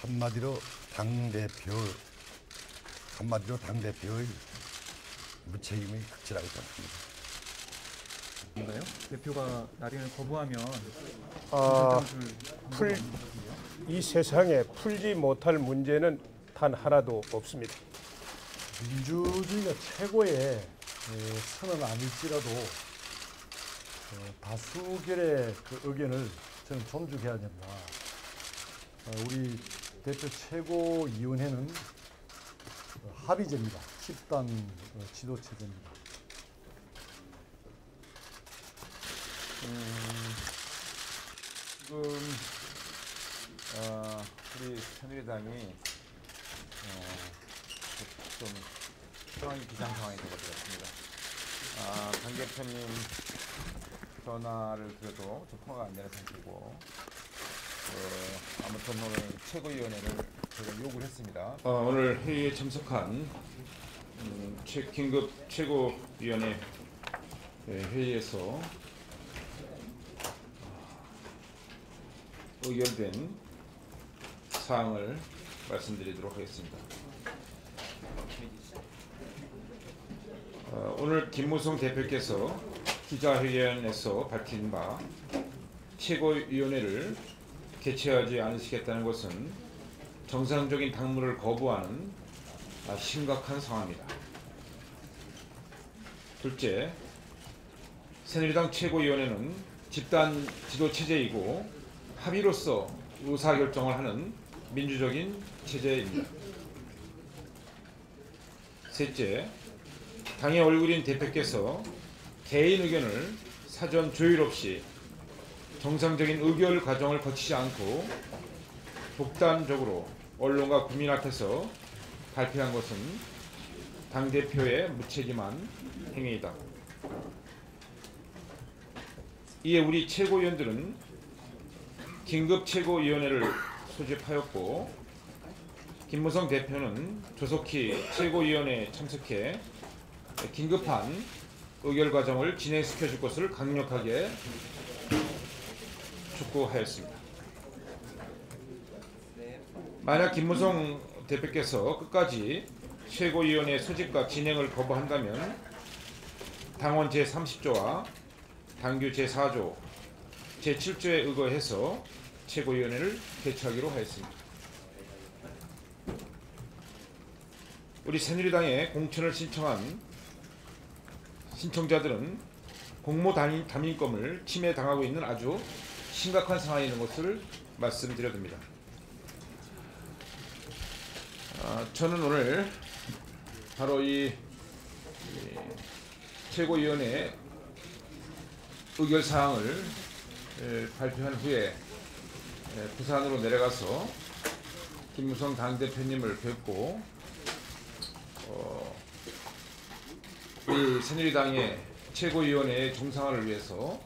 한마디로 당 대표 한마디로 당 대표의 무책임이 극치라고 생각합니다. 뭔가요? 대표가 날인을 거부하면 아, 줄 풀, 이 세상에 풀지 못할 문제는 단 하나도 없습니다. 민주주의가 최고의 에, 선은 아닐지라도 어, 다수결의 그 의견을 저는 존중해야 된다. 어, 우리 대표 최고위원회는 어, 합의제입니다. 집단 어, 지도체제입니다. 지금 어, 우리 새누리당이 어, 좀 상황이 비상 상황이 되고 있습니다. 아, 강 대표님 전화를 드려도 좀 통화가 안 되는 상태고 어, 아무튼 오늘 최고위원회를 제가 요구를 했습니다. 어, 오늘 회의에 참석한 음, 최, 긴급 최고위원회 예, 회의에서 어, 의결된 사항을 말씀드리도록 하겠습니다. 어, 오늘 김무성 대표께서 기자회견에서 밝힌 바 최고위원회를 개최하지 않으시겠다는 것은 정상적인 당무를 거부하는 아, 심각한 상황입니다. 둘째, 새누리당 최고위원회는 집단 지도 체제이고 합의로서 의사 결정을 하는 민주적인 체제입니다. 셋째, 당의 얼굴인 대표께서 개인 의견을 사전 조율 없이 정상적인 의결 과정을 거치지 않고 독단적으로 언론과 국민 앞에서 발표한 것은 당 대표의 무책임한 행위이다. 이에 우리 최고위원들은 긴급 최고위원회를 소집하였고 김무성 대표는 조속히 최고위원회에 참석해 긴급한 의결 과정을 진행시켜 줄 것을 강력하게 촉구하였습니다. 만약 김무성 대표께서 끝까지 최고위원회 소집과 진행을 거부한다면 당원 제30조와 당규 제4조 제7조에 의거해서 최고위원회를 개최하기로 하였습니다. 우리 새누리당에 공천을 신청한 신청자들은 공모 담임권을 침해당하고 있는 아주 심각한 상황에 있는 것을 말씀드려듭니다. 아, 저는 오늘 바로 이, 이 최고위원회 의결 사항을 에, 발표한 후에 에, 부산으로 내려가서 김무성 당 대표님을 뵙고 어, 우리 새누리당의 최고위원회의 정상화를 위해서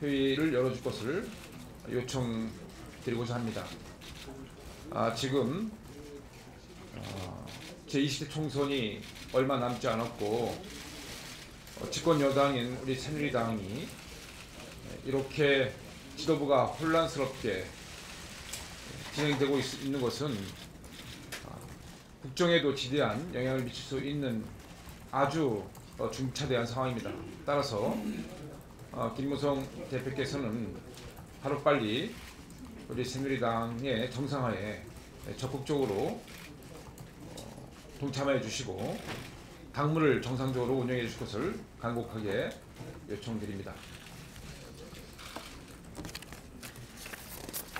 회의를 열어줄 것을 요청드리고자 합니다. 아, 지금 어, 제20대 총선이 얼마 남지 않았고 어, 집권 여당인 우리 새누리당이 이렇게 지도부가 혼란스럽게 진행되고 있, 있는 것은 아, 국정에도 지대한 영향을 미칠 수 있는 아주 어, 중차대한 상황입니다. 따라서 어, 김무성 대표께서는 하루빨리 우리 새누리당의 정상화에 적극적으로 어, 동참해 주시고 당무를 정상적으로 운영해 주실 것을 간곡하게 요청드립니다.